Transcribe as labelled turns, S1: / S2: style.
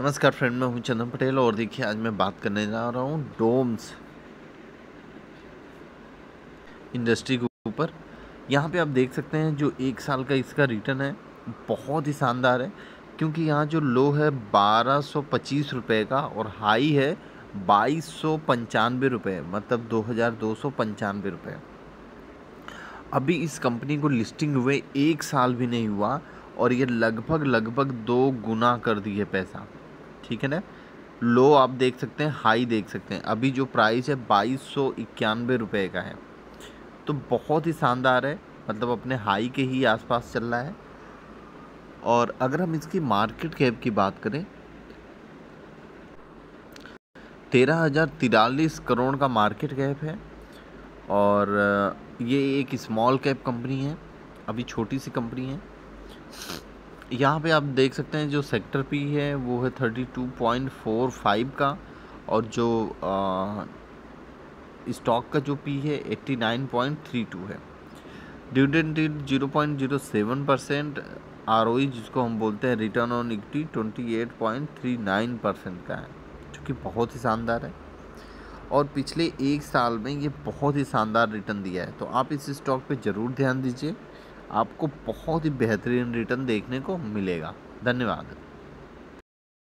S1: नमस्कार फ्रेंड, मैं हूँ चंदन पटेल और देखिए, आज मैं बात करने जा रहा हूँ डोम्स इंडस्ट्री के ऊपर। यहाँ पे आप देख सकते हैं जो एक साल का इसका रिटर्न है, बहुत ही शानदार है, क्योंकि यहाँ जो लो है, बारह सौ पच्चीस रुपये का और हाई है, बाईस सौ पंचानवे रुपये मतलब दो हज़ार दो सौ पंचानवे रुपये अभी इस कंपनी को लिस्टिंग हुए एक साल भी नहीं हुआ और ये लगभग लगभग दो गुना कर दिए पैसा। ठीक है ना? लो आप देख सकते हैं हाई देख सकते हैं। अभी जो प्राइस है बाईस सौ इक्यानवे रुपये का है। तो बहुत ही शानदार है मतलब अपने हाई के ही आसपास चल रहा है। और अगर हम इसकी मार्केट कैप की बात करें, तेरह हज़ार तिरालीस करोड़ का मार्केट कैप है। और ये एक स्मॉल कैप कंपनी है, अभी छोटी सी कंपनी है। यहाँ पे आप देख सकते हैं जो सेक्टर पी है, वो है thirty two point four five का और जो स्टॉक का जो पी है eighty nine point three two है dividend zero point zero seven percent or जिसको हम बोलते हैं return on equity twenty eight point three nine percent का है, जो कि बहुत ही शानदार है। और पिछले एक साल में ये बहुत ही शानदार रिटर्न दिया है तो आप इस स्टॉक पे ज़रूर ध्यान दीजिए। आपको बहुत ही बेहतरीन रिटर्न देखने को मिलेगा। धन्यवाद।